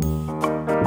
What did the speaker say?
Música